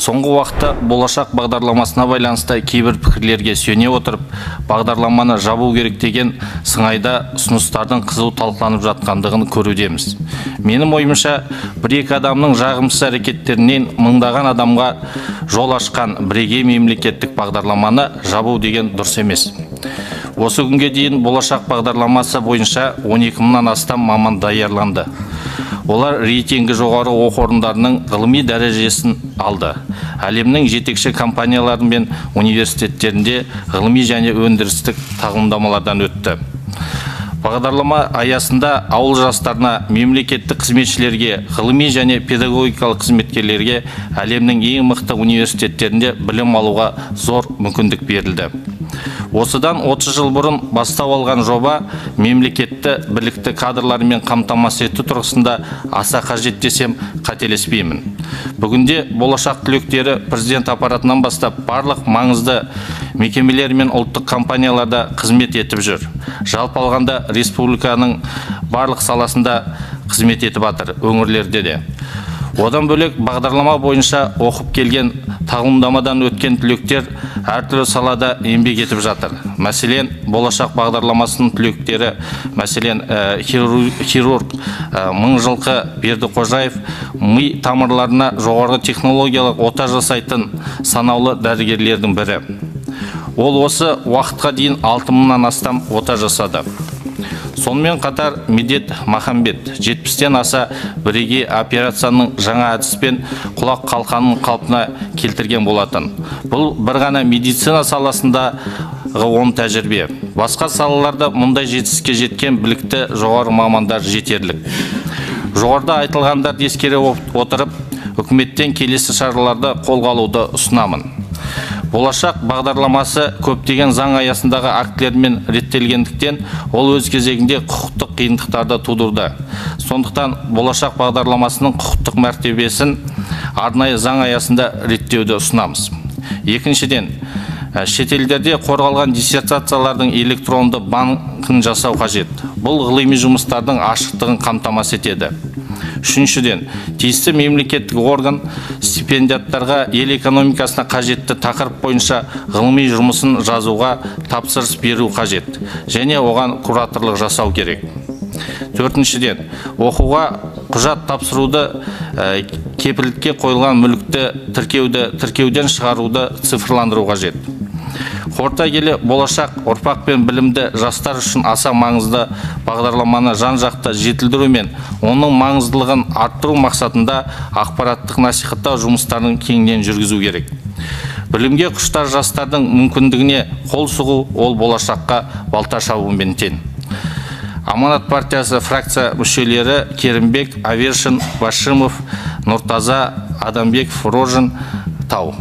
соңғы уақытта болашақ бағдарламасына байланысты кейбір пікірлерге сүйене отырып бағдарламаны жабу керек деген сыңайда ұсыныстардың қызу талқыланып жатқандығын көрудеміз. Менің ойымша бір екі адамның жағымсыз әрекеттерінен мыңдаған адамға жол ашқан бірегей мемлекеттік бағдарламаны жабу деген дұрыс емес. Осы күнге дейін болашақ бағдарламасы бойынша 12 мыңнан астам маман даярланды. Олар рейтингі жоғары оқу орындарының ғылыми дәрежесін алды. Әлемнің жетекші компаниялары мен университеттерінде ғылыми және өндірістік тағылымдамалардан өтті. Бағдарлама аясында ауыл жастарына мемлекеттік қызметшілерге ғылыми және педагогикалық қызметкерлерге әлемнің ең мықты университеттерінде білім алуға зор мүмкіндік берілді. Осыдан 30 жыл бұрын бастау алған жоба мемлекетті білікті кадрлармен қамтамасыз ету тұрғысында аса қажет десем қателеспеймін. Бүгінде болашақ түлектері президент аппаратынан бастап барлық маңызды мекемелер мен ұлттық компанияларда қызмет етіп жүр. Жалпы алғанда республиканың барлық саласында қызмет етіп жатыр өңірлерде де. Одан бөлек бағдарлама бойынша оқып келген тағылымдамадан өткен түлектер әртүрлі салада еңбек етіп жатыр. Мәселен болашақ бағдарламасының түлектері мәселен ә, хирург ә, мыңжылқы бердіқожаев ми тамырларына жоғарғы технологиялық ота жасайтын санаулы дәрігерлердің бірі. Ол осы уақытқа дейін алты мыңнан астам ота жасады. Сонымен қатар медет махамбет жетпістен аса бірегей операцияның жаңа әдіспен құлақ қалқанын қалпына келтірген болатын. Бұл бір ғана медицина саласындағы оң тәжірибе. Басқа салаларда мұндай жетістікке жеткен білікті жоғары мамандар жетерлік. Жоғарыда айтылғандарды ескере отырып үкіметтен келесі шараларды қолға алуды ұсынамын. Болашақ бағдарламасы көптеген заң аясындағы актілермен реттелгендіктен ол өз кезегінде құқықтық қиындықтарды тудырды. Сондықтан болашақ бағдарламасының құқықтық мәртебесін арнайы заң аясында реттеуді ұсынамыз. Екіншіден шетелдерде қорғалған диссертациялардың электронды банкін жасау қажет. Бұл ғылыми жұмыстардың ашықтығын қамтамасыз етеді. Үшіншіден тиісті мемлекеттік орган стипендиаттарға ел экономикасына қажетті тақырып бойынша ғылыми жұмысын жазуға тапсырыс беру қажет және оған кураторлық жасау керек. Төртіншіден оқуға құжат тапсыруды ә, кепілдікке қойылған мүлікті тіркеуді тіркеуден шығаруды цифрландыру қажет. Қорыта келе болашақ ұрпақ пен білімді жастар үшін аса маңызды бағдарламаны жан жақты жетілдіру мен оның маңыздылығын арттыру мақсатында ақпараттық насихаттау жұмыстарын кеңінен жүргізу керек. Білімге құштар жастардың мүмкіндігіне қол сұғу ол болашаққа балта шабумен тең. Аманат партиясы фракция мүшелері керімбек авершин башимов нұртаза адамбеков рожин тау.